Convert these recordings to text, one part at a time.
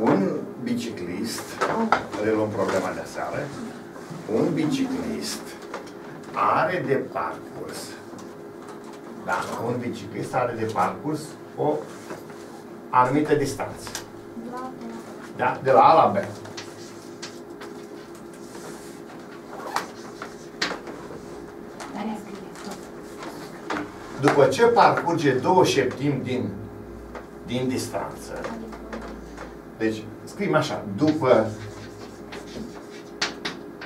un biciclist, reluăm problema de seară, un biciclist are de parcurs, da, un biciclist are de parcurs o anumită distanță. Da? De la A la B. După ce parcurge două șeptimi din, din distanță, deci scriem așa, după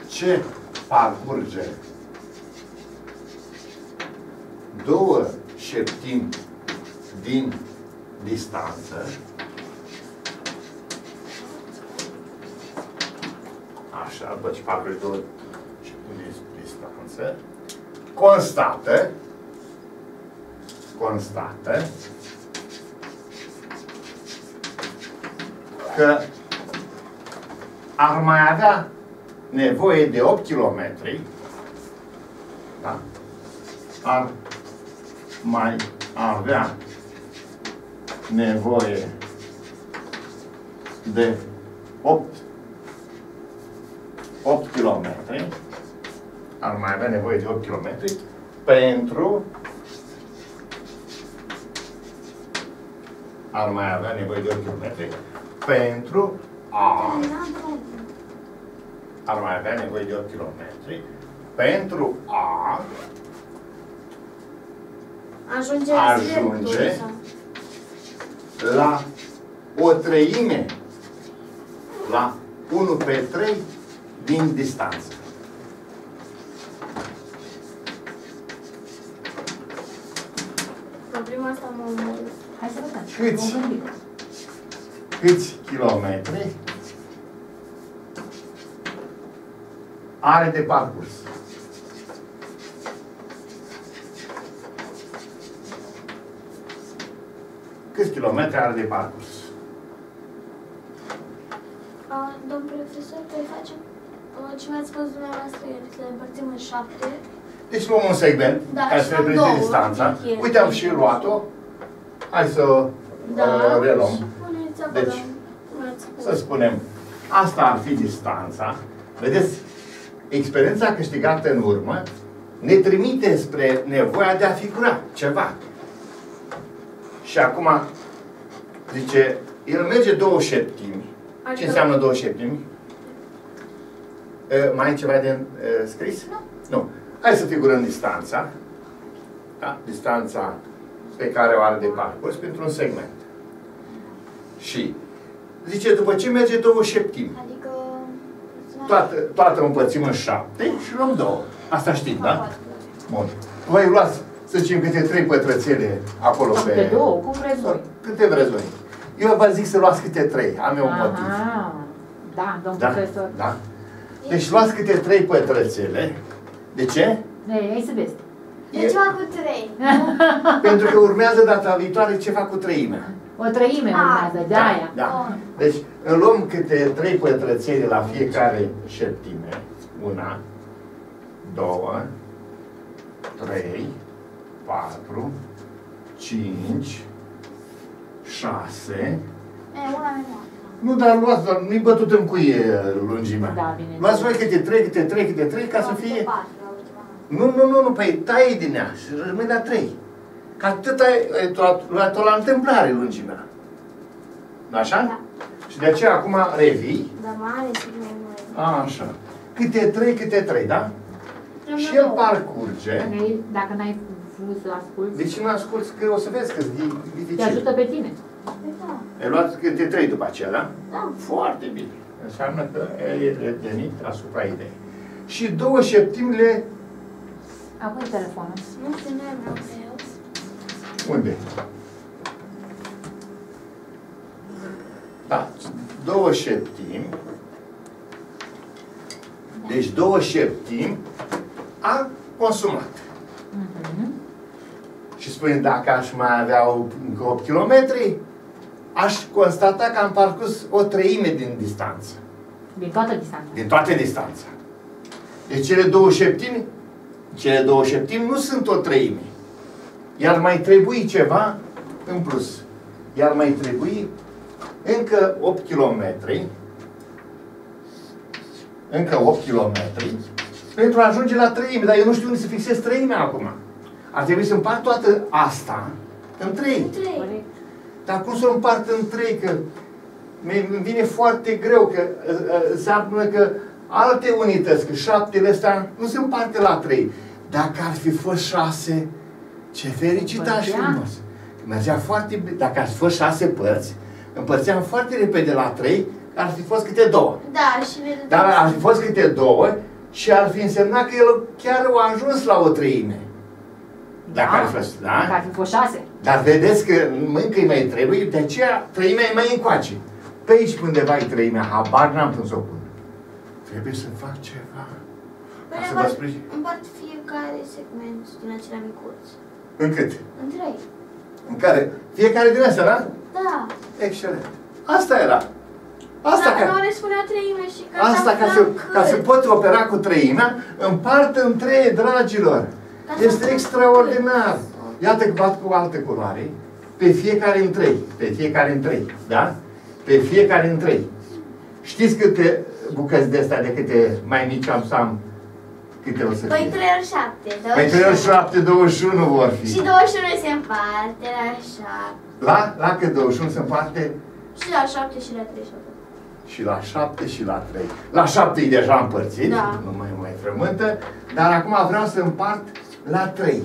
ce parcurge două șeptimi din distanță, așa, după ce parcurge două șeptimi din distanță, constată constată că ar mai avea nevoie de 8 km, da? ar mai avea nevoie de 8, 8 km, ar mai avea nevoie de 8 km pentru ar mai avea nevoie de 8 km pentru a ar mai avea nevoie de 8 km pentru a Ajunge, Ajunge. la o treime la 1 pe 3 din distanță. Problema asta mă omoră. Hai să vedem. Câți? Vom gândi. Câți kilometri are de parcurs? Câți kilometri are de parcurs? A, Domn profesor, păi facem a, ce mi-ați spus dumneavoastră ieri, să le împărțim în șapte. Deci luăm un segment Da, care și să am reprezinte două distanța. pichete. Uite, am și luat-o. Hai să Da, uh, reluăm. Și puneți acolo. Deci, cum ați spus. Să spunem, asta ar fi distanța. Vedeți, experiența câștigată în urmă ne trimite spre nevoia de a figura ceva. Și acum, zice, el merge două șeptimi. Ce Adică- înseamnă două șeptimi? E, mai ai ceva de e, scris? Nu. Nu. Hai să figurăm distanța. Da? Distanța pe care o are de parcurs pentru un segment. Și zice, după ce merge două șeptimi, Adică... toată, toată o împărțim în șapte și luăm două. Asta știm, da? Bun. Voi luați, să zicem, câte trei pătrățele acolo Sau pe... pe două, cum vreți voi. Câte vreți voi. Eu vă zic să luați câte trei. Am eu un motiv. Aha. Da, domn Da? profesor. Da? Deci luați câte trei pătrățele. De ce? Ei, hai să vezi. De ce fac cu trei? Pentru că urmează data viitoare ce fac cu treimea. O treime Ah, urmează, de Da, aia. Da. Deci îmi luăm câte trei pătrățele la fiecare șeptime. Una, două, trei, patru, cinci, șase. E, una mai mare. Nu, dar luați, dar nu-i bătut în cuie lungimea. Da, bine. Luați voi câte trei, câte trei, câte trei, ca să Am fie... patru la ultima. Nu, nu, nu, nu, păi tai din ea și rămâne la trei. Că atât ai luat la întâmplare lungimea. nu așa? Da. Și de aceea acum revii. Dar mare și mai mare. Așa. Câte trei, câte trei, da? Rămân Și el două. parcurge. Dacă n-ai- Dacă n-ai vrut să asculti, Deci nu asculți că o să vezi că e te dificil. ajută pe tine. Păi da. Ai luat câte trei după aceea, da? Da. Foarte bine. Înseamnă că ai revenit asupra ideii. Și două șeptimile, Apoi telefonul. Nu știu, nu vreau să iau. Unde? Da, două șeptimi. Deci două șeptimi a consumat. Mhm. Și spune, dacă aș mai avea o- încă 8 km, aș constata că am parcurs o treime din distanță. Din toată distanța. Din toată distanța. Deci cele două șeptimi, cele două șeptimi nu sunt o treime. Iar mai trebui ceva în plus. Iar mai trebui încă 8 km, încă 8 km, pentru a ajunge la treime, dar eu nu știu unde să fixez treimea acum. Ar trebui să împart toată asta în trei. Trei. Corect. Dar cum să o împart în trei? Că mi îmi vine foarte greu, că uh, uh, înseamnă că alte unități, că șaptele astea nu se împarte la trei. Dacă ar fi fost șase, ce fericit aș fi Împărțea. fost. Mergea foarte bine. Dacă ar fi fost șase părți, împărțeam foarte repede la trei, ar fi fost câte două. Da, și ne Dar ar fi fost câte două și ar fi însemnat că el chiar a ajuns la o treime. Dacă ar fi fost, da? Dacă ar fi fost șase. Dar vedeți că încă îi mai trebuie, de aceea treimea e mai încoace. Pe aici undeva e treimea, habar n-am cum să o pun. Trebuie să fac ceva. Păi Ca să vă împart, sprijin. împart fiecare segment din acelea micuți. În cât? În trei. În care? Fiecare din astea, da? Da. Excelent. Asta era. Asta Dar ca, nu ne spunea treime și ca asta ca să, ca să pot opera cu treimea, împart în trei, dragilor. Ca să Este aflăm extraordinar. cât. Iată că bat cu altă culoare. Pe fiecare în trei. Pe fiecare în trei. Da? Pe fiecare în trei. Știți câte bucăți de astea de câte mai mici am să am? Câte o să Păi fie? 3 ori 7. Păi 3 ori 7, 21 vor fi. Și 21 se împarte la 7. La, la cât 21 se împarte? Și la 7 și la 3 și la 4. Și la 7 și la 3. La 7 e deja împărțit, Da. nu mai, mai frământă, dar acum vreau să împart la 3.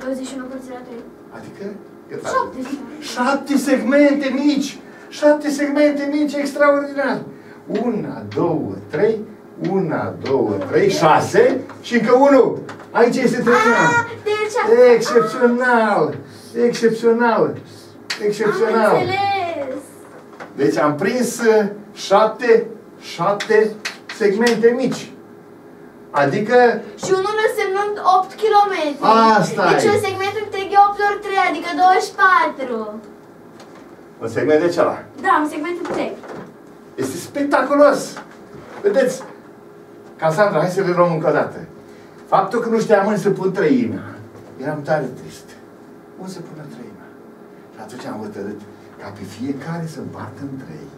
21 părți la 3. Adică? Cât 7. Șapte segmente mici! Șapte segmente mici, extraordinar! Una, două, trei, una, două, trei, șase și încă unul! Aici este terminal! Ah, deci Excepțional! Excepțional! Am Excepțional! înțeles. Deci am prins uh, șapte, șapte segmente mici. Adică Și unul însemnând 8 km. Asta Deci e. un segment întreg e 8 ori 3, adică 24. un segment de cealaltă. Da, un segment întreg. Este spectaculos! Vedeți? Casandra, hai să le luăm încă o dată. Faptul că nu știam unde să pun trăimea, eram tare trist. Unde să pună trăimea? Și atunci am hotărât ca pe fiecare să împartă în trei.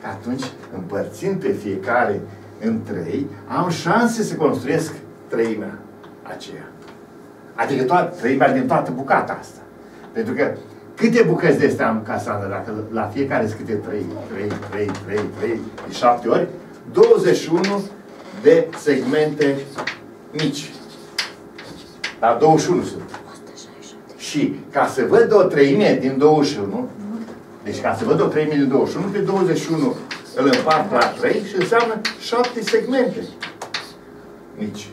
Că atunci, împărțind pe fiecare în trei, am șanse să construiesc trăimea aceea. Adică toată, trăimea din toată bucata asta. Pentru că câte bucăți de astea am Casandra, dacă la fiecare sunt câte 3, 3, 3, 3, 3, de 7 ori, 21 de segmente mici. La 21 sunt. 167. Și ca să văd o treime din 21, deci ca să văd o treime din 21, pe 21 îl împart la 3 și înseamnă 7 segmente mici.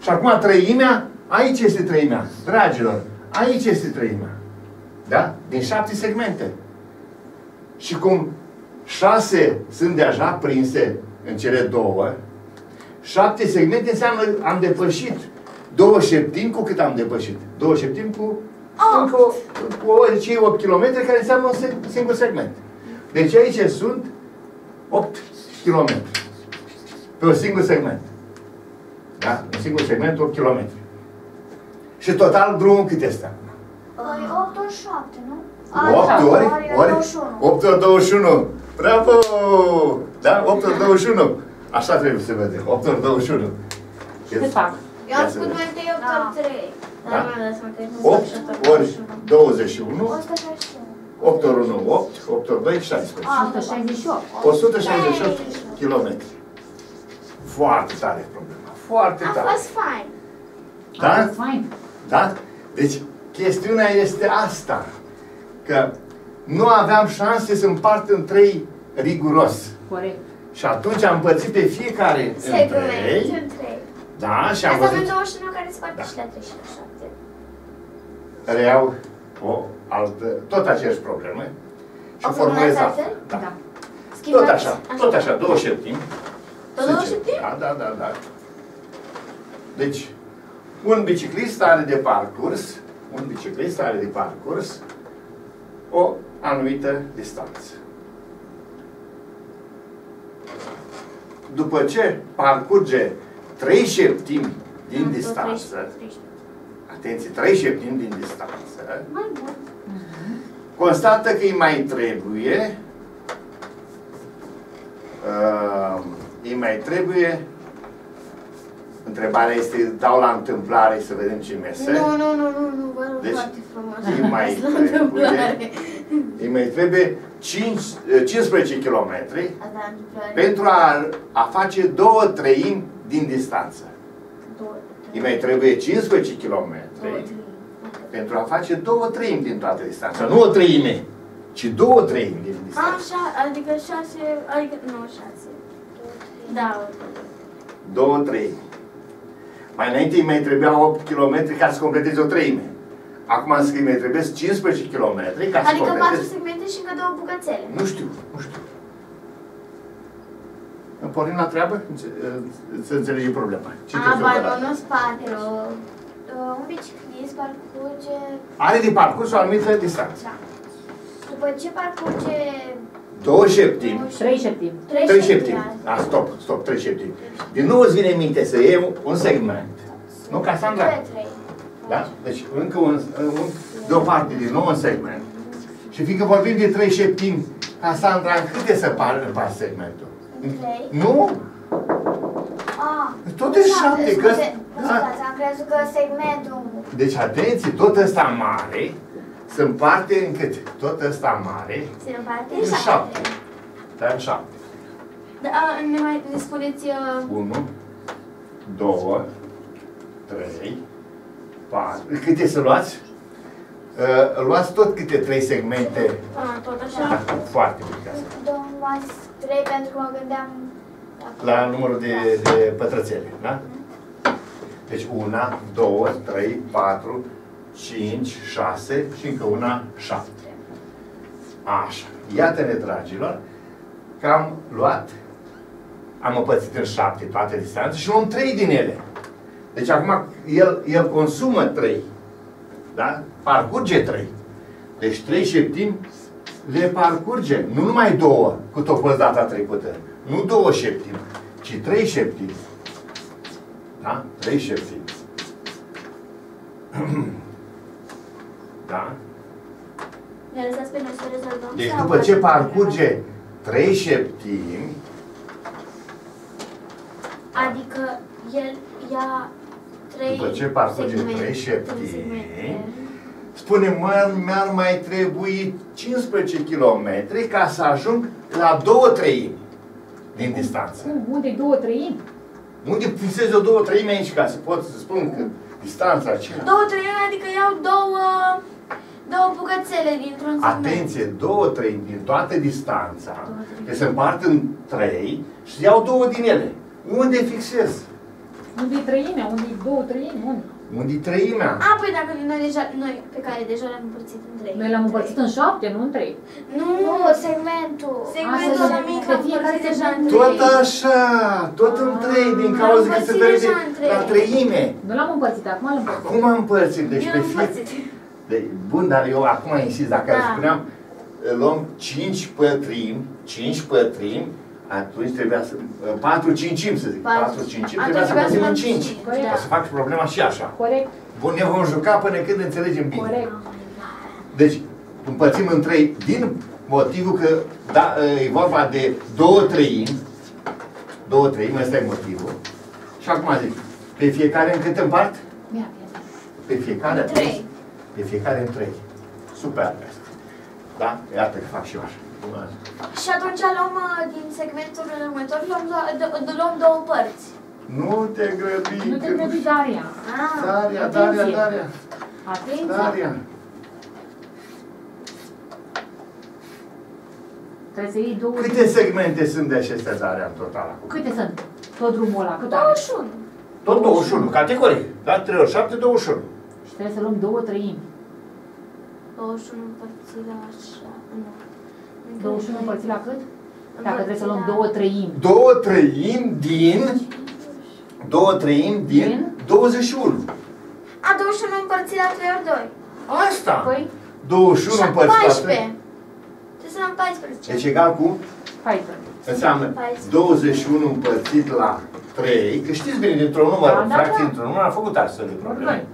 Și acum treimea, aici este treimea, dragilor, aici este treimea. Da? Din 7 segmente. Și cum 6 sunt deja prinse în cele două, 7 segmente înseamnă am depășit două șeptimi cu cât am depășit? Două șeptimi cu încă o, cu o, cei 8 km care înseamnă un se- singur segment. Deci aici sunt 8 km. Pe un singur segment. Da? Un singur segment, 8 km. Și total drumul cât este? Păi 8 ori 7, nu? 8 ori, ori, 21. 8 ori 21. Bravo! Da? 8 ori 21. Așa trebuie să vede. 8 ori 21. Cât fac? Eu am Ia să spus vedem. mai întâi 8 Da. ori 3. Da? Dar nu mi-am dat seama că nu 8 ori 21. 161. 8 ori 1, 8. 8 ori 2, 16. Ah. 168. 168 km. Foarte tare problema. Foarte A tare. fost fain. Da? A fost fain. Da? Deci, chestiunea este asta. Că nu aveam șanse să împart în trei riguros. Corect. Și atunci am împărțit pe fiecare în Segment trei. în 3. Da, și am Asta avem văzut. 21 care se Da. face și la 3 și la 7. Reiau o altă, tot aceeași problemă. Și O formulez formulez asta. altfel? Da. Da. Tot Schimbați- așa, tot așa, două șeptimi. Tot Să două zicem. șeptimi? Da, da, da, da. Deci, un biciclist are de parcurs, un biciclist are de parcurs o anumită distanță. După ce parcurge trei șeptimi din Tot distanță, 13, 13. atenție, trei șeptimi din distanță, Mai bun. constată că îi mai trebuie Uh, îi mai trebuie, întrebarea este, dau la întâmplare să vedem ce mese. Nu, nu, nu, nu, nu, vă rog Deci, foarte frumos. îi mai Las la trebuie, întâmplare. Îi mai trebuie 5, uh, 15 km Asta la întâmplare. pentru a, a face două treimi din distanță. Două, Îi mai trebuie 15 km două, trei. pentru a face două treimi din toată distanța. Nu o treime, ci două treimi din distanță. Așa, adică șase, adică, nu, șase. Da, Două treimi. Mai înainte îi mai trebuia 8 km ca să completeze o treime. Acum am zis că îi mai trebuie 15 km ca să adică patru completeze... segmente și încă două bucățele. Nu știu, nu știu. Pornim la treabă? Înțe- Să înțelegi problema. Ce A, trebuie să facă? balonul spate. Uh, Un biciclist parcurge... Are de parcurs o anumită distanță. Da. După ce parcurge... Două șeptimi. Trei șeptimi. Trei Trei șeptimi. șeptimi. A, stop, stop, trei șeptimi. Din nou îți vine în minte să iei un segment. Nu, Cassandra? Trei, trei. Da? Deci încă un, un, de o parte din nou un segment. Și fiindcă vorbim de trei șeptimi, Cassandra, în câte se pare în pas segmentul? În trei. Nu? Ah, Tot e șapte, că- scuze, da. scuzați, am crezut că segmentul... Deci atenție, tot ăsta mare se împarte în câte? Tot ăsta mare, Se împarte În în șapte. șapte. dar în șapte. Da, a, ne mai ne spuneți... Uh, 1, 2, 3, 4. Câte să luați? Uh, luați tot câte trei segmente. a, tot Da, așa. foarte bine. ca să- Domnul luați trei pentru că mă gândeam... La numărul de, de pătrățele, da? Deci una, două, trei, patru, cinci, șase și încă una, șapte. Așa. Iată-ne, dragilor, că am luat, am împărțit în șapte toate distanțe și luăm trei din ele. Deci acum el, el consumă trei. Da? Parcurge trei. Deci trei șeptimi le parcurge. Nu numai două, cât o fost data trecută. Nu două șeptimi, ci trei șeptimi. Da? Trei șeptimi. da? Ne lăsați pe noi să rezolvăm? Deci sau după ce facem parcurge trei șeptimi, Adică el ia trei După ce parcurge segmente, trei șeptimi, trei segmente. spune, mă, mi-ar mai trebui 15 km ca să ajung la două treimi din distanță. Cum? Unde două treimi? Unde fixezi o două treimi aici ca să pot să spun că distanța aceea? Două treimi, adică iau două, două bucățele dintr-un segment. Atenție, două treimi din toată distanța, că se împart în trei și iau două din ele. Unde fixez? Unde e treimea? Unde e două treimi? Unde? Unde e treimea? A, păi dacă noi deja, noi pe care deja le-am împărțit în trei. Noi l-am împărțit în șapte, nu în trei. Nu, segmentul. A, Segmentul ăla segmentul. mic Pe l-am fiecare împărțit deja în segment. trei. Tot așa, tot în trei, din Ah, cauza am că se împărțit vede deja în trei. la treime. Nu l-am împărțit, acum l-am împărțit. Cum am împărțit? Deci Eu pe am fie... împărțit. De, bun, dar eu acum insist, dacă Da. spuneam, luăm 5 pătrimi, 5 pătrimi, atunci trebuia să... 4 cincimi, să zic. Patru. 4 cincimi, Atunci trebuia să trebuia să împărțim în luăm 5. cinci, da. O să fac problema și așa. Corect, Bun, ne vom juca până când înțelegem bine. corect. Deci, împărțim în trei din motivul că da, e vorba de două treimi, două treimi, ăsta e motivul. Și acum zic, pe fiecare în cât împart? Ia, ia. Pe fiecare? În trei. Pe fiecare în trei. Super asta. Da? Iată că fac și eu așa. Și atunci luăm uh, din segmentul următor, luăm, do- do- luăm două părți. Nu te grăbi. Nu te că- grăbi, Daria. Ah, Daria, Daria, Atenție. Daria. Atenție. Daria. Trebuie să iei două... Câte segmente sunt de acestea, Daria, în total acum? Câte sunt? Tot drumul ăla, cât are? 21. Tot 21, categoric. Da? 3 ori 7, 21. Și trebuie să luăm două treimi. 21 împărțit la așa, nu. Încă 21 doi. împărțit la cât? Dacă Împărțit trebuie să luăm la- două treimi. Două treimi din... Două treimi din Din? 21. A, 21 împărțit la 3 ori 2. Asta. Păi, 21 Și împărțit la 3. 14. Trebuie să luăm 14. Deci egal cu? 14. Înseamnă 14. 21 împărțit la 3. Că știți bine, dintr-un număr, Da, da, fracție da. dintr-un număr, am făcut astfel de probleme. Normal.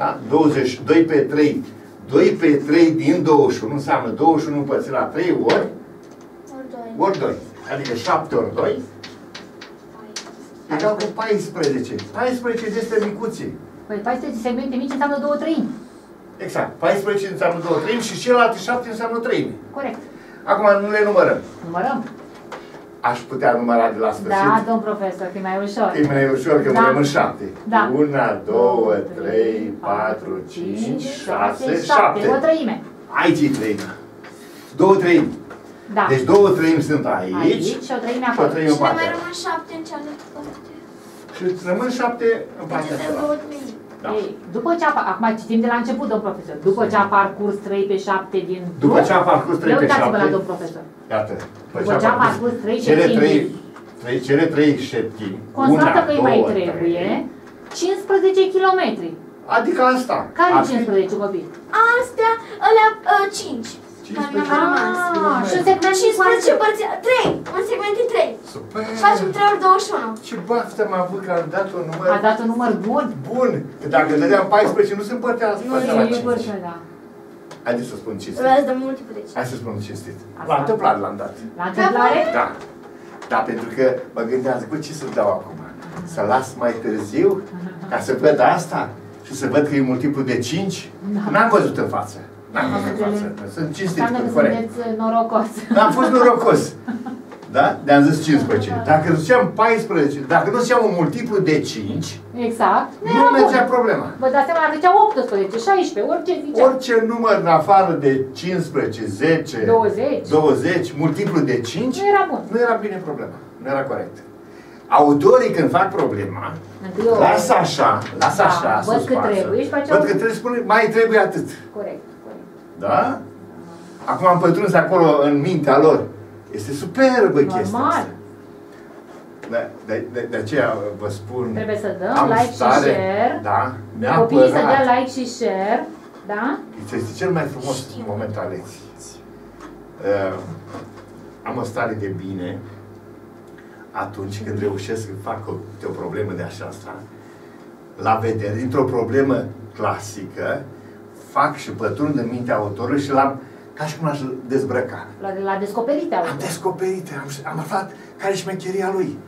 Da? 20, 2 pe 3. 2 pe 3 din 21 înseamnă 21 împărțit la 3 ori Ori 2. ori 2. Adică 7 ori 2 egal cu 14. 14 de astea micuții. Păi 14 segmente mici înseamnă două treimi. Exact. 14 înseamnă 2 treimi și celelalte 7 înseamnă 3. Corect. Acum nu le numărăm. Numărăm. Aș putea număra de la sfârșit. Da, domn profesor, că e mai ușor. E mai ușor că Da. rămân 7. Da. 1, 2, 3, 4, 5, 6, 7. O treime. Aici e treimea. Două treimi. Da. Deci două treimi sunt aici. Aici și o treime Și o acolo. treime în Și ne mai partea rămân șapte în cealaltă parte. Și îți rămân șapte în partea Deci de asta. Două treimi. Da. Ei, după ce a, acum citim de la început, domn profesor, după ce a parcurs 3 pe 7 din După ce a parcurs 3 Ia pe uitați-vă la 7, domn profesor. iată. După ce a parcurs 3 cele șeptimi. trei, trei, cele trei șeptimi, Constată una, că îi mai două, trebuie trei, 15 km. Adică asta. Care Ar fi 15 copii? Astea, alea, uh, cinci. Care 15 mi-au rămas. Ah, și un segment 15 părți, 3, un segment de 3. Super. Facem 3 ori 21. Ce baftă m-a avut că am dat un număr A dat un număr bun? bun. Că dacă dădeam 14, nu se împărtea Nu, împărtea e la e 5. bărcă, da. Haideți să spun cinstit. Vreau să dăm multiple de 5. Hai să spun cinstit. Asta. La întâmplare l-am dat. La întâmplare? Da. Da, pentru că mă gândeam, zic, bă, ce să dau acum? Să las mai târziu ca să văd asta și să văd că e multiplu de 5? Da. N-am văzut în față. N-am văzut în față. Sunt cinstit, Înseamnă că corect. sunteți uh, norocos. Am fost norocos. Da? De-am zis 15. Dacă ziceam 14, dacă nu ziceam un multiplu de 5, Exact. nu Era bun. mergea problema. Vă dați seama, dacă zicea 18, 16, orice zicea. Orice număr în afară de 15, 10, 20. 20, multiplu de 5, Nu era bun. nu era bine problema. Nu era corect. Autorii când fac problema, Întâi o... lasă așa, lasă Da, așa, văd sus cât față. trebuie și face Văd o- că trebuie să spune, mai trebuie atât. Corect, corect. Da? Acum am pătruns acolo în mintea lor. Este superbă chestia Normal. asta. De, de, de, de aceea vă spun... Trebuie să dăm am like și stare, share. Da, Copiii să neapărat. dea like și share. Da? Este cel mai frumos moment al lecției. Uh, am o stare de bine atunci când reușesc să fac o, câte o problemă de așa asta, la vedere, dintr-o problemă clasică, fac și pătrund în mintea autorului și l-am, ca și cum aș dezbrăca. La, la descoperite Am auto. descoperit, am, am aflat care e șmecheria lui.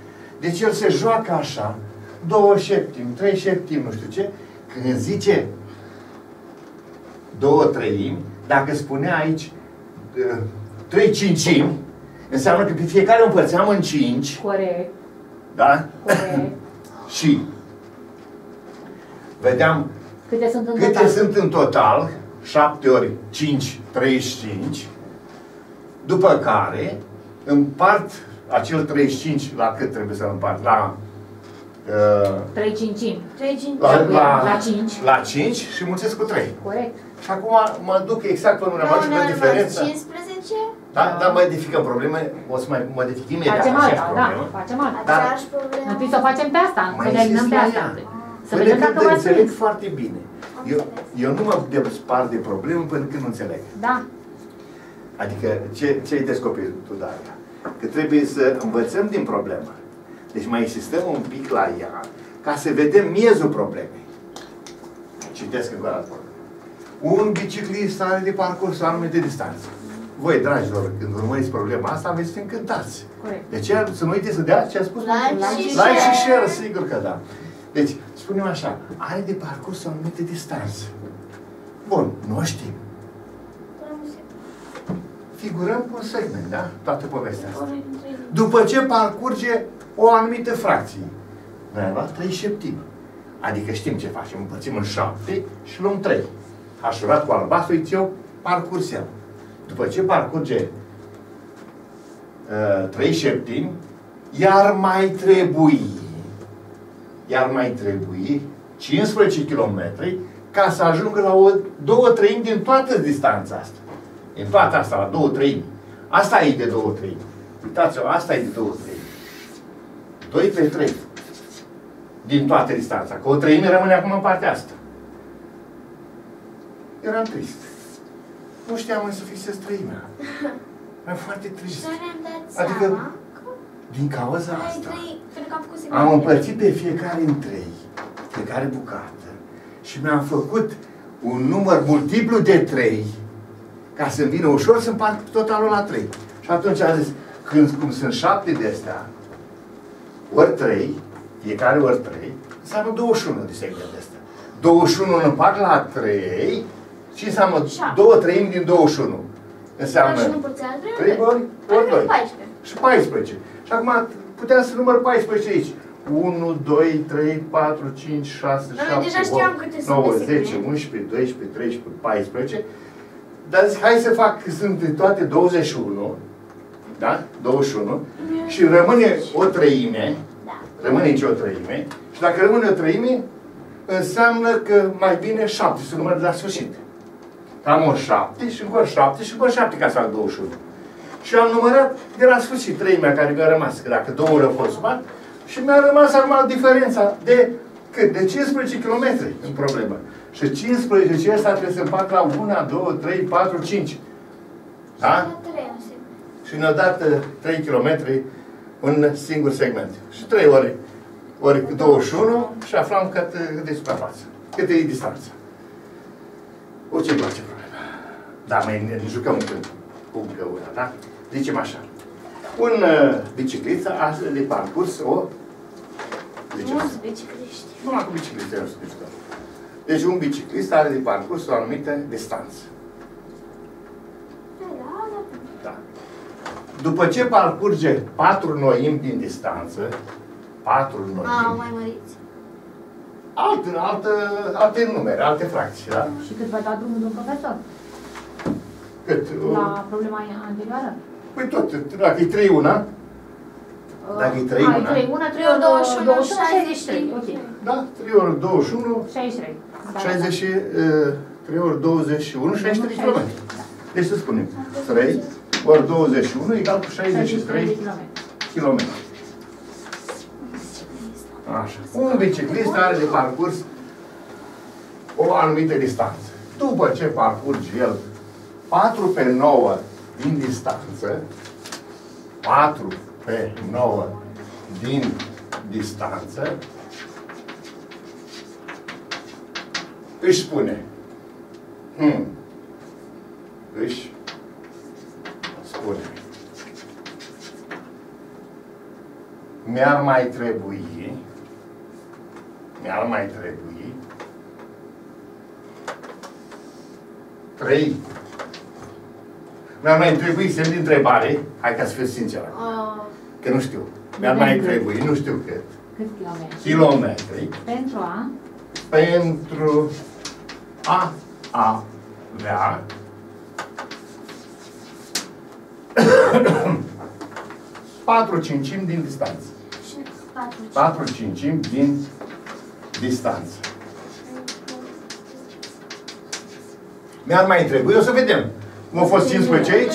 Deci el se joacă așa, două șeptimi, trei șeptimi, nu știu ce, când zice două treimi, dacă spunea aici uh, trei cincimi, înseamnă că pe fiecare o împărțeam în cinci, Corect, da? corect. Și vedeam Câte sunt în câte total? sunt în total, 7 ori 5, 35, după care împart acel 35 la cât trebuie să împart? La, uh, 3 cincimi. 3, 5, la, la, La cinci. la 5 și mulțesc cu 3. Corect. Și acum mă duc exact până la Da, mă și ne-a văd rămas diferența. 15, Da, da, modificăm probleme, o să mai modific imediat Facem aceeași alta, da, problemă. facem alta. Da. aceeași problemă. Întâi să o facem pe asta, Mai să ne eliminăm insist pe la asta. Ea. întâi. Să Până vedem când dacă v-ați înțeleg prins. foarte bine. Eu, eu nu mă despart de probleme până când nu înțeleg. Da, Adică, ce, ce ai descoperit tu, Daria? Că trebuie să învățăm din problemă. Deci mai insistăm un pic la ea, ca să vedem miezul problemei. Citesc încă o dată. Un biciclist are de parcurs o anumită distanță. Voi, dragilor, când urmăriți problema asta, veți fi încântați. corect. De ce să nu uite să dea ce a spus? Like Like și și share. share, sigur că da. Deci, spunem așa, are de parcurs o anumită distanță. Bun, nu știm. Figurăm cu un segment, da? Toată povestea asta. După ce parcurge o anumită fracție, noi am luat 3 șeptimi. Adică știm ce facem, împărțim în 7 și luăm 3. Așurat cu albastru, îi eu parcurs el. După ce parcurge uh, 3 șeptimi, iar mai trebui, iar mai trebui 15 km ca să ajungă la o două treimi din toată distanța asta. Din toată asta, la două treimi. Asta e de două treimi. Uitați-vă, asta e de două treimi. 2 pe 3. Din toată distanța. Că o treime rămâne acum în partea asta. Eram trist. Nu știam unde să fixez treimea. Eram foarte Și trist. noi ne-am dat Adică, seama că Din cauza noi asta. trei, pentru că am făcut Am segmente. împărțit pe fiecare în trei, fiecare bucată, și mi-am făcut un număr multiplu de trei, ca să-mi vină ușor să împart totalul la trei. Și atunci a zis, când cum sunt șapte de astea, ori 3, fiecare ori 3, înseamnă 21 de segmente astea. 21 îl împart la 3 și înseamnă Șapte. 2 treimi din 21. Înseamnă Și nu puțin al 3 ori, ori 2. 14. Și 14. Și acum puteam să număr 14 aici. 1, 2, 3, 4, 5, 6, Noi 7, deja știam 8, câte sunt 9, de 10, segmente. 11, 12, 13, 14. Dar zic, hai să fac, că sunt de toate 21. Da? 21. Și rămâne o treime. Da. Rămâne aici o treime. Și dacă rămâne o treime, înseamnă că mai bine 7 să număr de la sfârșit. Am o 7 și încă o 7 și încă o 7 ca să fac 21. Și am numărat de la sfârșit treimea care mi-a rămas. Că dacă două ori au fost sumat, și mi-a rămas acum diferența de cât? De 15 km în problemă. Și 15 și ăsta trebuie să împart la 1, 2, 3, 4, 5. Da? La trei în segment. Și ne-a dat uh, 3 km un singur segment. Și 3 ori, ori 21 și aflam cât, cât de suprafață. Cât e distanța. O ce-mi place problema. Da, mai ne, ne jucăm cu, cu găura, da? Zicem așa. Un uh, biciclist a de parcurs o... Zicem, Mulți bicicliști. numai cu bicicliste nu se discută. Deci un biciclist are de parcurs o anumită distanță. Da, da, da. Da. După ce parcurge patru noimi din distanță, patru Au noimi, mai măriți. alte, alte, alte numere, alte fracții, da? Și cât va da drumul domn profesor? Cât? La problema anterioară? Păi tot, dacă e 3 una, Dacă e trei Ai, una. trei una, trei Eu ori 21, 21, 63. 63. Ok. da, 3 ori 21, 63. Da, 60, și, uh, 3 ori 21, 63 km. Da. Deci să spunem, 3 ori 21 egal cu 63 de kilometri. km. Așa. Un biciclist are de parcurs o anumită distanță. După ce parcurge el 4 pe 9 din distanță, 4 pe 9 din distanță, își spune, hmm, își spune, mi-ar mai trebui, mi-ar mai trebui trei. Mi-ar mai trebui semn de întrebare, hai ca să fiu sincer, acum, Uh, că nu știu. Mi-ar mai trebui, nu știu cât, Cât kilometri? kilometri Pentru a... pentru a avea patru cincimi din distanță. și patru. 4 cincimi din distanță. Mi-ar mai trebui, o să vedem. Cum au fost 15 aici,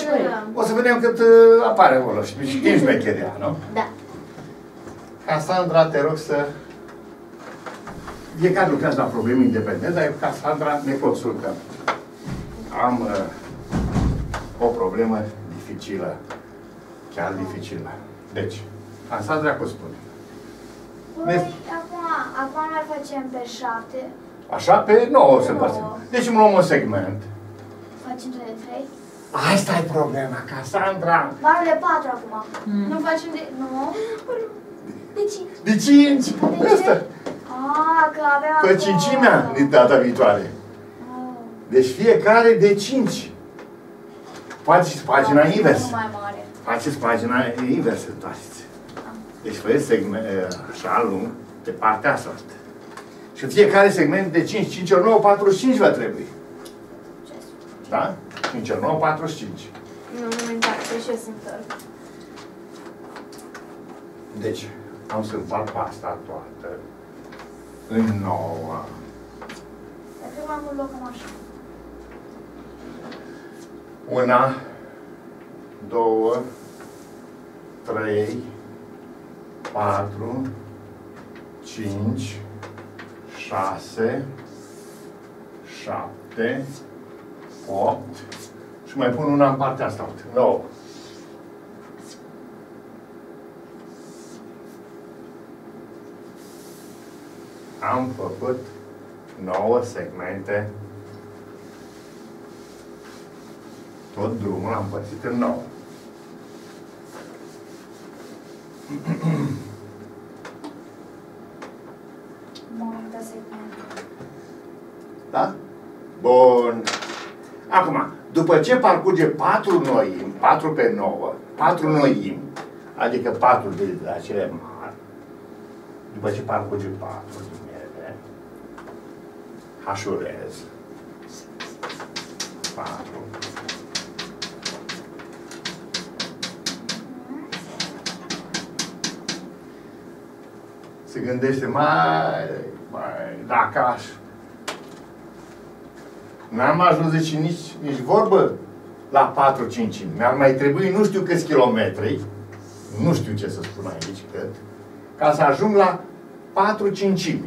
o să vedem cât uh, apare acolo. Și știm șmecheria, nu? Da. Casandra, te rog să... Fiecare lucrează la probleme independente, dar Casandra ne consultă. Am uh, o problemă dificilă, chiar dificilă. Deci, Casandra cum spune? Păi, acum, acum mai facem pe șapte. Așa pe 9 să Nouă. facem. Deci îmi luăm un segment. Facem de trei. Asta e problema, Casandra. Barul de patru acum. Mm. Nu facem de... Nu? De cinci. De 5. De Asta. ce? Ah, că avem Pe acolo- cincimea din data viitoare. Ah. Deci fiecare de 5. Faceți pagina Nu invers. mai mare. Faceți pagina inversă, toați. Deci făieți segment așa lung pe partea asta. Și fiecare segment de 5, 5 ori 9, 45 va trebui. Ce sunt? Da? 5 ori 9, 45. Nu, nu mi că și eu sunt tăr. Deci, am să împart pe asta toată în 9. Dar cred mai mult loc cam așa. Una, două, trei, patru, cinci, șase, șapte, opt și mai pun una în partea asta, uite, nouă. Am făcut nouă segmente tot drumul l-am părțit în 9. după ce parcurge patru noimi, 4 pe 9, patru noimi, adică patru de, acele mari, după ce parcurge patru din ele, hașurez, 4, se gândește, mai, mai, dacă aș N-am ajuns deci nici, nici vorbă la 4 5 Mi-ar mai trebui nu știu câți kilometri, nu știu ce să spun aici cât, ca să ajung la 4 5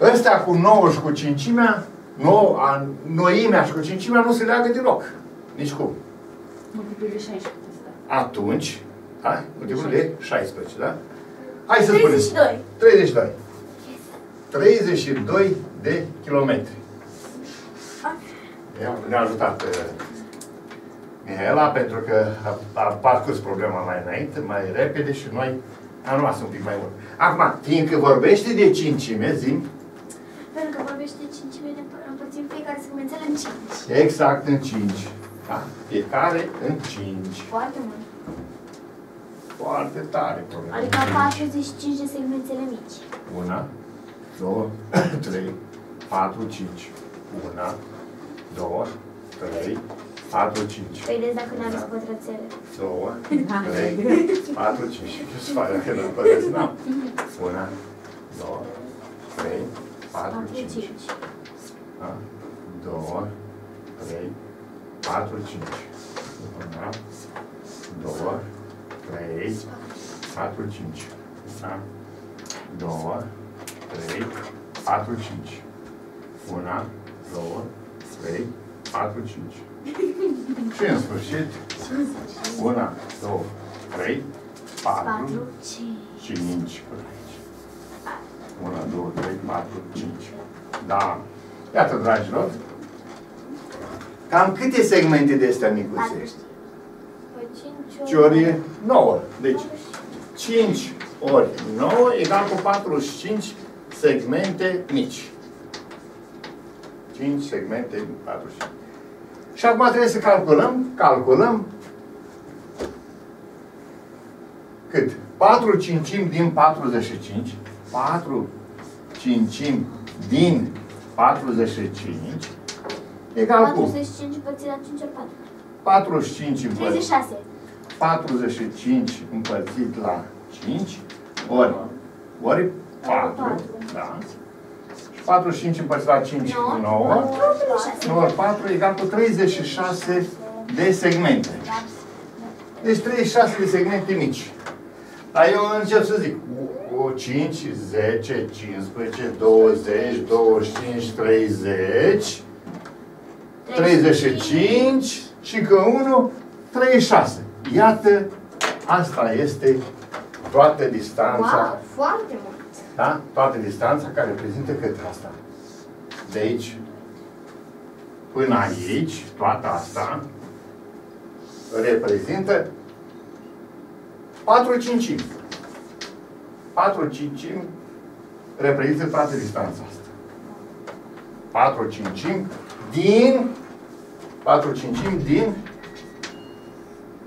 Ăstea cu 9 și cu cincimea, 9, a, noimea și cu cincimea nu se leagă deloc. Nici cum. Multiplu de 16 ăsta. Atunci, da? Multiplu de 16, da? Hai să spunem. 32. 32. 32 de kilometri. Ne-a- Ne-a ajutat uh, Mihaela pentru că a, a parcurs problema mai înainte, mai repede și noi am rămas un pic mai mult. Acum, fiindcă vorbește de cincime, zim, Pentru că vorbește 5 de împărțim fiecare segmentel în 5. exact în 5. Da? Fiecare în 5. Foarte mult. Foarte tare problema. Adică 45 de segmentele mici. Una, două, trei, patru, cinci. Una, două, trei, patru, cinci. Vedeți dacă ne-am zis pătrățele. Două, Da. trei, patru, cinci. Ce să fac dacă nu păreți? N-am. Una, două, trei, patru, 4, cinci. 5. Da? Două, trei, patru, cinci. Una, două, trei, patru, cinci. Da? Două, trei, patru, cinci. Una, două, trei, patru, cinci. Și în sfârșit, una, două, trei, patru, 4, 5. cinci până aici. Una, două, trei, patru, cinci. Da. Iată, dragilor. Cam câte segmente de astea 4 micuțe? știi. Păi 5 Ce ori e 9. Deci 5 ori 9 egal cu 45 segmente mici. 5 segmente 45. Și acum trebuie să calculăm, calculăm cât? 4 cincimi din 45, 4 cincimi din 45, egal cu 45 împărțit la 5 ori 4. 45 împărțit 36. 45 împărțit la 5 ori, ori 4, patru. Da? Și 45 împărțit la 5 cu 9, 36. 9 ori 4 egal cu 36 de segmente. Deci 36 de segmente mici. Dar eu încep să zic, cu 5, 10, 15, 20, 25, 30, 35 și că 1, 36. Iată, asta este toată distanța, Wow, foarte mult. Da? Toată distanța care reprezintă cât asta? De aici până aici, toată asta, reprezintă 4 cincimi. 4 cincimi reprezintă toată distanța asta. 4 cincimi din 4 cincimi din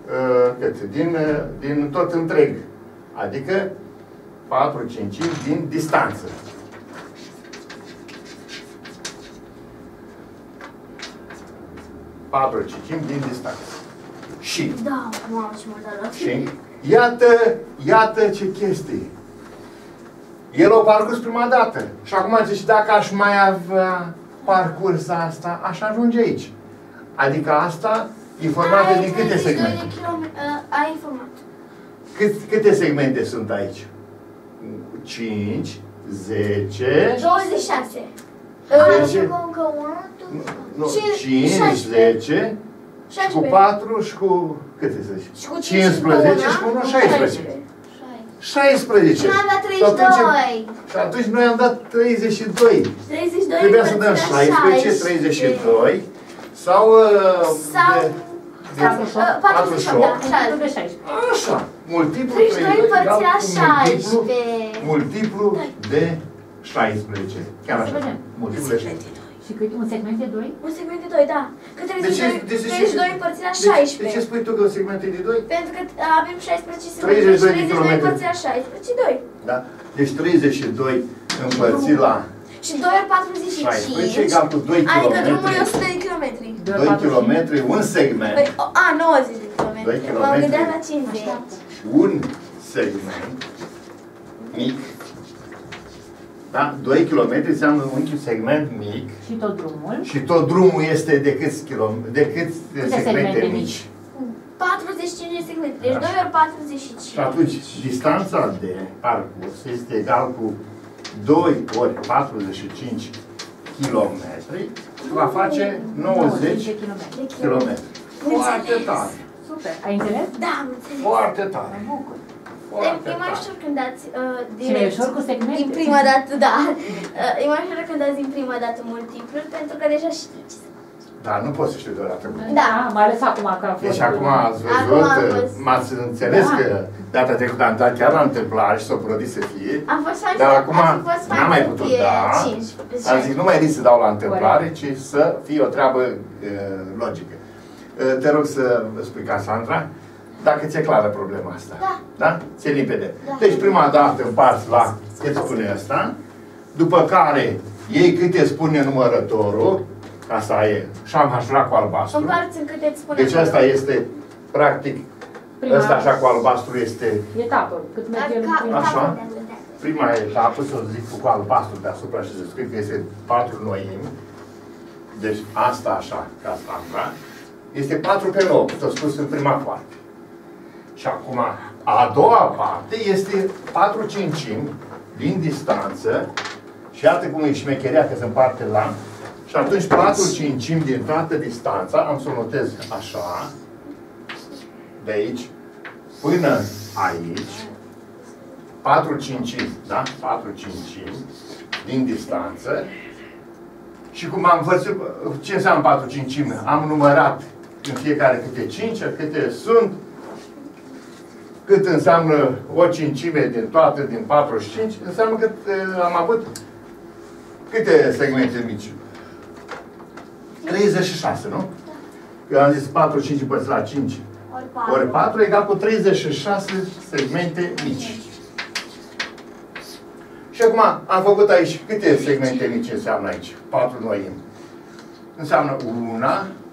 uh, cât? Din, uh, din tot întreg. Adică 4 cincimi din distanță. Patru cincimi din distanță. Și Da, mamă, ce mă dat și iată, iată ce chestie. El o parcurs prima dată. Și acum zice, dacă aș mai avea parcurs asta, aș ajunge aici. Adică asta e formată din câte segmente? Ai informat. Cât, câte segmente sunt aici? 5, 10, 26. Deci- Și cu încă 1, nu, Și- 5, 10, și cu 4 și cu, câte să zici? Și cu 15 și cu 1, 16. 16. Și noi am dat Și atunci- 32. Și atunci noi am dat 32. 32 Trebuia să dăm împărțit la 16, 32 sau, uh, Sau de, 48. 48, da, Multiplu de 6. 16. Așa. Multiplu 32 împărțit la multiplu, 16. multiplu de 16. Chiar Să așa. vedem. Multiplu de 16. Și cât un segment de 2? Un segment de 2, da. Că De ce, 32, de ce, 32 împărțit la de, ce- de ce 16. spui tu că un segment e de 2? Pentru că avem 16 segmente 32 și de 32 kilometri. împărțit la 16, 2. Da? Deci 32 împărțit la Și 2 ori 16 45. egal cu 2 Adică km. drumul e 100 de kilometri. 2 km, un segment. Păi, o- a, 90 de kilometri. Doi M-am kilometri. gândit la 50. Un segment mic. Da? 2 km înseamnă un segment mic Și tot drumul. și tot drumul este de câți, kilom, de câți segmente, segmente mici. mici? 45 de segmente. Deci Așa. 2 ori 45. Și atunci, distanța de parcurs este egal cu 2 ori 45 km, va face 90 de kilometri. km. Foarte Înțeles. tare, Super. Ai înțeles? Da, am înțeles. foarte Mă tare, bucur. foarte E mai tare. ușor când dați uh, Și mai direct. ușor cu segmente? Din prima dată, da. Uh, e mai ușor când dați din prima dată multiplul, pentru că deja știți. Dar nu poți să știi deodată. Da. Mai ales acum că a fost... Deci acum ați Acum văzut, am văzut. m-ați înțeles Da. că data trecută am dat chiar la întâmplare și s-o produs să fie. Am fost fain Dar să- acum ar fi fost fain n-am mai să putut, fie da. cinci. Deci, Am zis, nu mai risc să dau la întâmplare, ci să fie o treabă uh, logică. Uh, te rog să spui, Cassandra, dacă ți-e clară problema asta. Da. Da? Ți-e limpede. Da. Deci prima dată împarți la cât spune asta, după care iei câte spune numărătorul, asta e șamhașura cu albastru. Împarți în câte îți spune Deci acolo. asta este, practic, Prima- ăsta așa cu albastru este Etapă. Cât merge el în Ca- prima. Așa. ca- da, da. prima etapă, să o zic cu albastru deasupra și să scrie că este 4 noimi. Deci asta așa, ca asta, este 4 pe 9, cât a spus în prima parte. Și acum, a doua parte este 4 cincimi din distanță și iată cum e șmecherea că se împarte la și atunci 4 cincimi din toată distanța, am să o notez așa, de aici până aici, 4 cincimi, da? 4 cincimi din distanță. Și cum am văzut, ce înseamnă 4 cincimi? Am numărat în fiecare câte 5, câte sunt, cât înseamnă o cincime din toată, din 45, înseamnă că eh, am avut câte segmente mici? 36, nu? Eu am zis 4, 5 împărțit la 5 Ori patru. ori 4 egal cu 36 segmente mici. Și acum am făcut aici câte segmente mici înseamnă aici? 4 noimi. Înseamnă 1,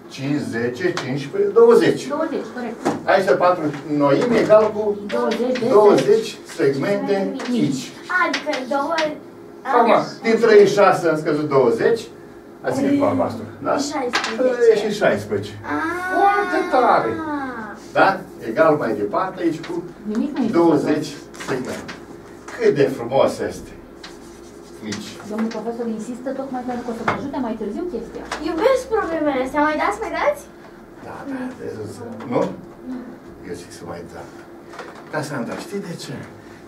5, 10, 15, 20. 20, corect. Aici 4 noimi egal cu 20 de 20 segmente mici. Adică două... Acum, din 36 am scăzut 20. Ați scris cu albastru. Da? 16. E și 16. Ah. Foarte tare. Da? Egal mai departe aici cu Nimic nu e 20 segmente. Cât de frumos este. Mici. Domnul profesor insistă tocmai pentru că o să vă ajute mai târziu chestia. Iubesc problemele astea. Mai dați, mai dați? Da, da, trebuie să... Nu? Eu zic să mai da. Ca Sandra, știi de ce?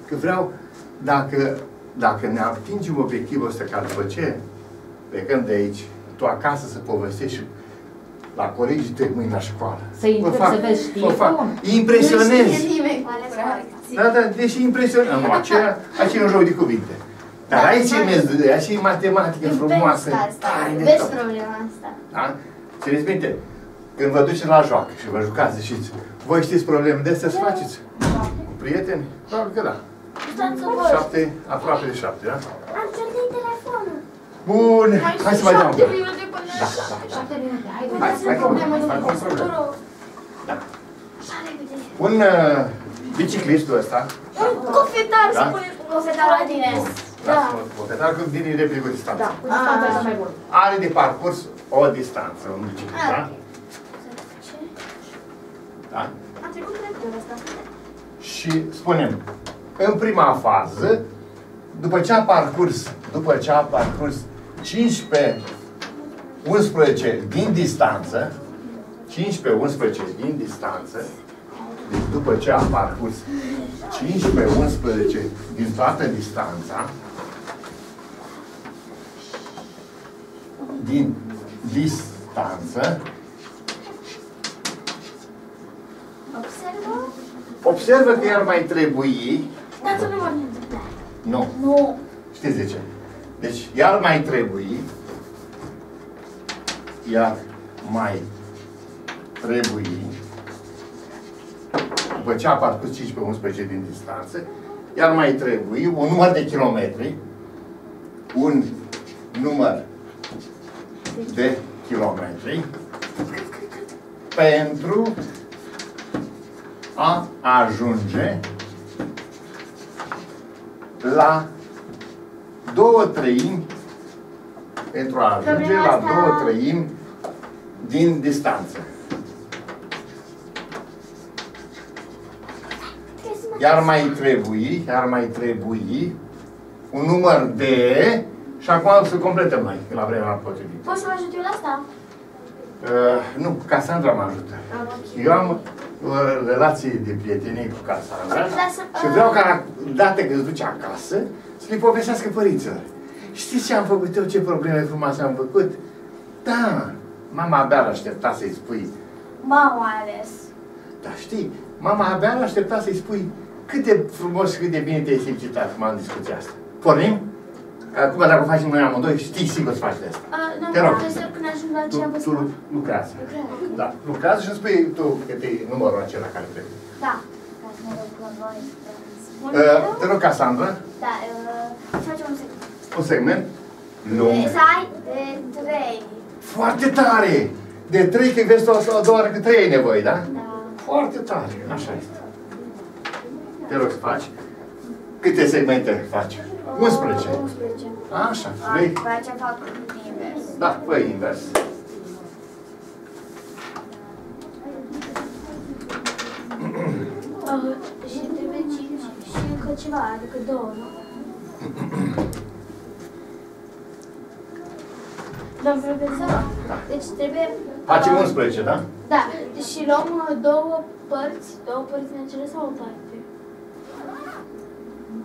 Că vreau, dacă, dacă ne atingem obiectivul ăsta, ca după ce plecăm de aici, tu acasă să povestești și la colegii tăi mâine la școală. Să-i Vă întrebi fac- să vezi, știi vă fac. cum? Impresionez. Nu știe nimeni cu alea corecții. Da, da, deși impresionant. Nu, aceea, aceea e un joc de cuvinte. Dar Da, aici e, mai- mez- aici e matematică frumoasă. Iubesc asta. tare de Iubesc tot. problema asta. Da? Țineți minte, când vă duceți la joacă și vă jucați, ziceți, voi știți probleme de astea să faceți? Cu prieteni? Probabil că da. Stați să vă... Șapte, aproape de șapte, da? Am pierdut telefonul. Bun, hai să mai dăm. șapte minute până la Da, șapte. da. Șapte minute, hai, Păi Hai, dați hai o că- problemă, hai domnule că o problemă. Vă rog. Da. Așa repede. Un uh, biciclistul ăsta, Un cofetar, Da? spune un cofetar la tine. Da. lasă-mă, dar când vine repede cu distanță. Da, cu distanța Ah. așa mai bună. Are de parcurs o distanță, un biciclist, da? Ah, Ce? da? Am trecut repede asta. Și spunem, în prima fază, după ce a parcurs, după ce a parcurs 15, 11 din distanță, 15, 11 din distanță, deci după ce a parcurs 15, 11 din toată distanța, din distanță, observă? Observă că i-ar mai trebui... Dați un număr da. Nu. Nu. Știți de ce? Deci, i-ar mai trebui... Iar mai trebui... După ce a parcurs 5 pe 11 din distanță, iar mai trebui un număr de kilometri, un număr de kilometri pentru a ajunge la două treimi pentru a ajunge Problema la asta- două treimi din distanță. Trebuie să mă- Iar mai trebui, iar mai trebui un număr de și acum să completăm noi la vremea potrivită. Poți să mă ajut eu la asta? Uh, nu, Casandra mă ajută. Am ok. Eu am uh, relații de prietenie cu Casandra Da, să- și vreau ca, dată că îți duce acasă, să le povestească părinților. Știți ce am făcut eu, ce probleme frumoase am făcut? Da, mama abia aștepta să-i spui. Mama ales. Dar știi, mama abia aștepta să-i spui cât de frumos și cât de bine te-ai simțit acum în discuția asta. Pornim? Acum dacă o facem noi amândoi, știi sigur să faci de asta. Uh, Te Domnul rog. profesor, când ajung la ce am Tu, văzut? tu lu- lucrează. Lucrează. Da, lucrează și îmi spui tu cât e numărul acela care trebuie. Da. Ca să mă rog la voi. Spune Uh, eu? te rog, Casandra, Da, uh, facem un secret. un segment. Nu. Să ai de trei. Foarte tare! De trei, că vezi tu a doua oară că trei ai nevoie, da? Da. Foarte tare, așa este. Te rog să faci. Câte segmente faci? 11. 11. Așa, vrei? După aceea fac invers. Da, păi invers. Uh, și trebuie 5 și încă ceva, adică 2, nu? Domnul profesor, deci trebuie... Facem uh, 11, da? Da, și luăm uh, două părți, două părți din acele sau o parte?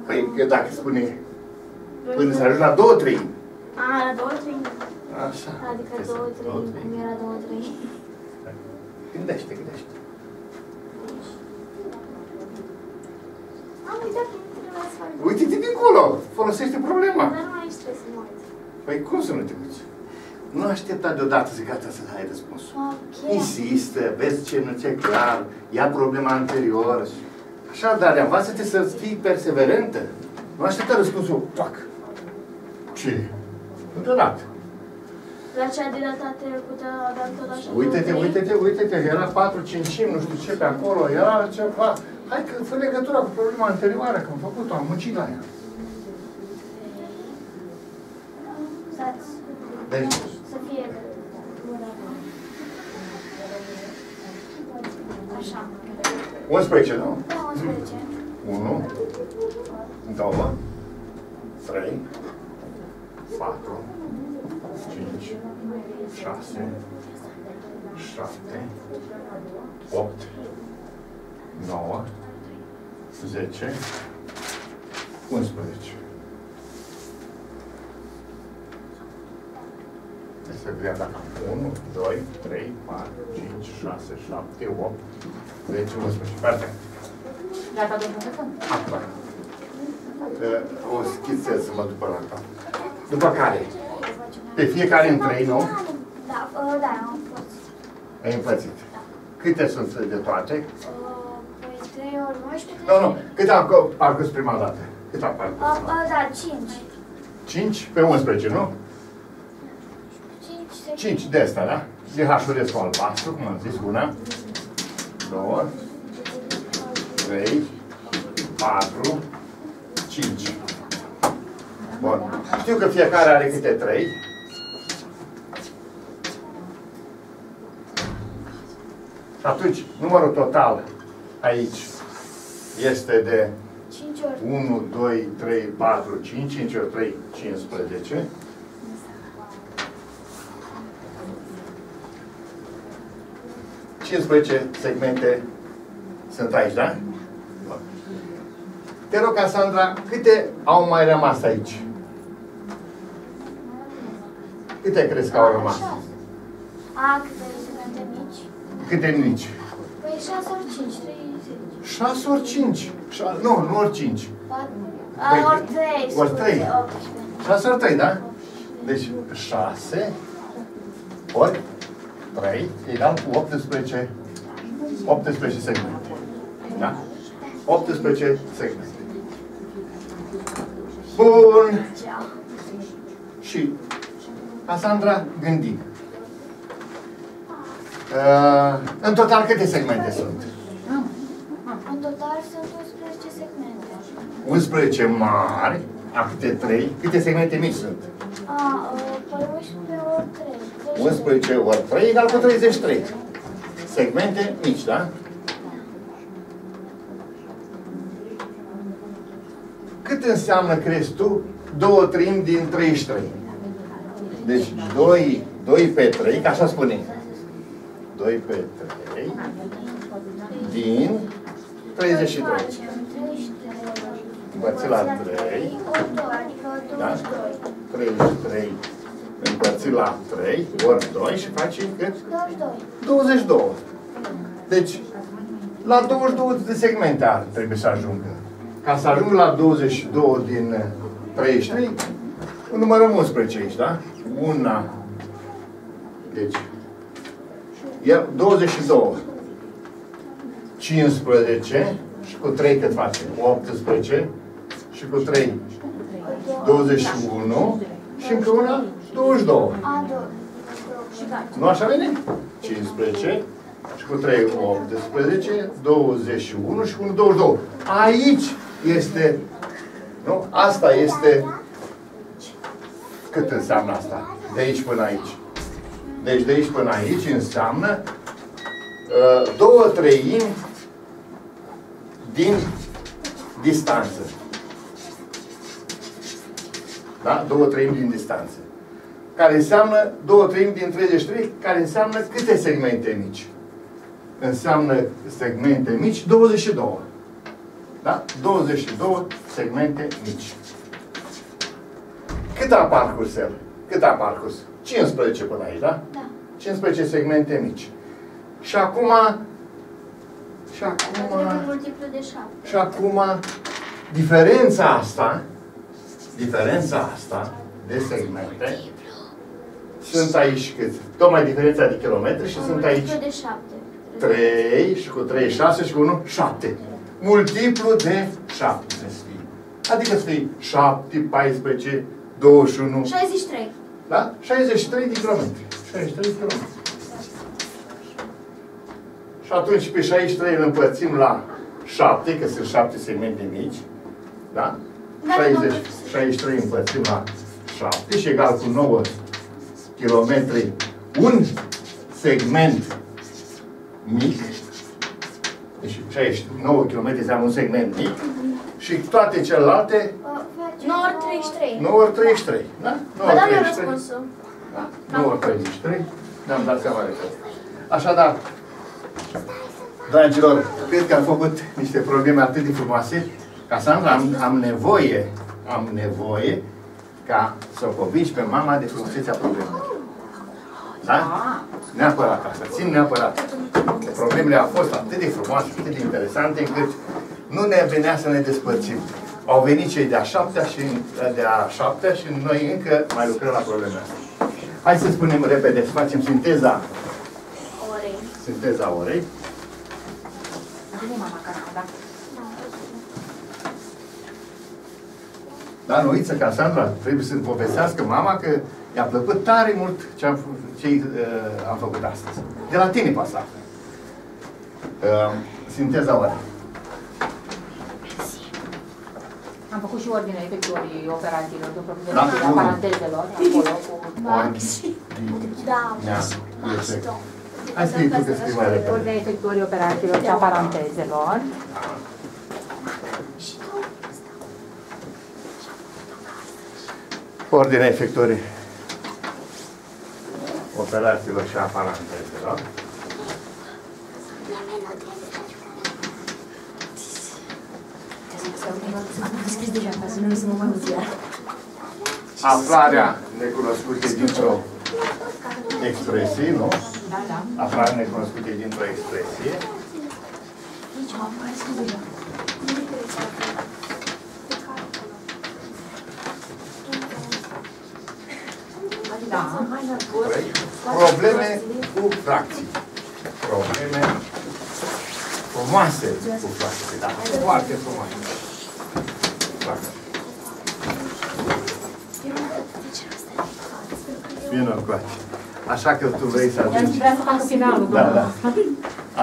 Păi că dacă spune până să ajungi la două treimi. A, la două, trei. Așa. Adică Trebuie să- două, trei, două cum era două, trei. Gândește, gândește. Am uitat cum trebuia să fac. Uite-te dincolo, folosește problema. Dar nu mai trebuie să mă uit. Păi cum să nu te uiți? Nu aștepta deodată să gata să dai răspunsul. Ok. Insistă, vezi ce nu ți-e clar, ia problema anterior. Așa, dar învață-te să fii perseverentă. Nu aștepta răspunsul, pac. Ce? Nu deodată. La cea de data trecută aveam tot așa. Uite-te, două, trei. uite-te, uite-te, era 4 5 nu știu ce pe acolo, era ceva. Hai că fă legătura cu problema anterioară, că am făcut-o, am muncit la ea. Stați. Deci, Să fie. Așa. 11, nu? Da, 11. 1, 2, 3, 4, 5, 6, 7, 8, 9, 10, 11. Deci să vedem dacă 1, 2, 3, 4, 5, 6, 7, 8, 10, 11. Perfect. Gata, domnul profesor? Acum. O schițez să mă după la cap. După care? Pe fiecare în trei, nu? Da, uh, da, am fost. Ai împărțit. Câte sunt de toate? Uh, Păi 3 ori 11. Nu, nu. Cât a parcurs prima dată? Cât a parcurs Uh, prima dată? uh, da, 5. 5 pe 11, nu? 5 5 de asta, da? De hașurescu albastru, cum am zis, una, două, trei, patru, cinci. Bun. Știu că fiecare are câte trei. Și atunci, numărul total aici este de 5 ori. 1, 2, 3, 4, 5, 5 ori 3, 15. Cincisprezece segmente sunt aici, da? Bun. Te rog, Casandra, câte au mai rămas aici? Câte crezi că au rămas? Așa. A, câte segmente mici? Câte mici? Păi 6 ori 5, 3, 6 ori 5. Nu, nu ori 5. A, ori 3, Ori trei. 18. 6 ori 3, da? Deci 6 ori 3 egal cu 18, 18 segmente. Da? 18 segmente. Bun. Și Casandra, gândim. Uh, în total câte segmente sunt? În total sunt 11 segmente. 11 mari, a câte 3, câte segmente mici sunt? A, păi 11 ori 3. 11 ori 3 egal cu 33. Segmente mici, da? Cât înseamnă, crezi tu, 2 treimi din 33? Deci 2, 2 pe 3, ca așa spune. 2 pe 3 din 33. Împărțit la 3, Adică Da? 22. 33 împărțit la 3 ori 2 și face cât? 22. 22. Deci, la 22 de segmente ar trebui să ajungă. Ca să ajung la 22 din 33, numărăm 11 aici, da? Una. Deci, e 22. 15 și cu 3 cât face? 18 și cu 3 21 și încă una 22. A, 2. Nu așa vine? 15 și cu 3, 18, 21 și cu 1, 22. Aici este, nu? Asta este, cât înseamnă asta? De aici până aici. Deci de aici până aici înseamnă uh, două treimi din distanță. Da? Două treimi din distanță. Care înseamnă două treimi din 33, care înseamnă câte segmente mici? Înseamnă segmente mici 22. Da? 22 segmente mici. Cât a parcurs el? Cât a parcurs? 15 până aici, da? Da. 15 segmente mici. Și acum... Și acum... Trebuie multiplu de 7. Și acum, diferența asta, diferența asta de segmente, sunt aici cât? Tocmai diferența de kilometri și sunt aici Multiplu de 7. 3 și cu 3, 6 și cu 1, 7. Multiplu de 7 să fie. Adică să fie 7, 14, 21, 63. da? 63 de kilometri. 63 de kilometri. Și atunci pe 63 îl împărțim la 7, că sunt 7 segmente mici. Da? Da, 60, domnule. 63 împărțim la 7 și egal cu 9 kilometri. Un segment mic. Deci 69 km înseamnă un segment mic. Și toate celelalte Uh, 9 ori 33. 9 ori 33. Da? 9 Vă ori dau eu 33. răspunsul. Da? 9 ori 33. Ne-am dat seama de asta. Așadar, dragilor, cred că am făcut niște probleme atât de frumoase, ca să am, am, am nevoie, am nevoie ca să o convingi pe mama de frumusețea problemelor. Da? Neapărat asta, țin neapărat. Problemele au fost atât de frumoase, atât de interesante, încât nu ne venea să ne despărțim. Au venit cei de-a șaptea și de-a șaptea și noi încă mai lucrăm la problemele astea. Hai să spunem repede, să facem sinteza, Orei. sinteza orei. Bine, mama, ca da. Dar nu uiți că Sandra trebuie să-mi povestească mama că i-a plăcut tare mult ce am, f- ce uh, am făcut astăzi. De la tine pasat. Uh, sinteza orei. Am făcut și ordinea efectuării operantilor, de profesor, Da, la unu. parantezelor, acolo, cu Ori, Da. Nea, este. Hai scrie tu că scrii mai repede. ordinea efectuării operantilor și a parantezelor. Ordinea efectuării operațiilor și a parantezelor. Am scris deja ca să nu să mă mai uit iar. Aflarea necunoscute dintr-o expresie, nu? Da, da. Aflarea necunoscute dintr-o expresie. Ai scris deja. Da. Trei. Probleme cu fracții. Probleme frumoase cu fracții, da, foarte frumoase. Vină încoace. Așa că tu vrei să Ea aduci... vrea să facă finalul. Da, da.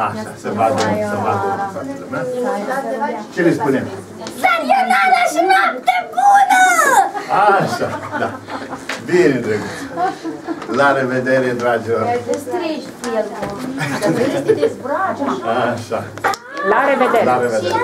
Așa, să vadă, să vadă fratele meu. Ce le spunem? Sayonara și noapte bună! Așa, da. Bine, drăguț. La revedere, dragilor. Te strești, el, Dar vrei să te dezbraci. Așa. La revedere! La revedere.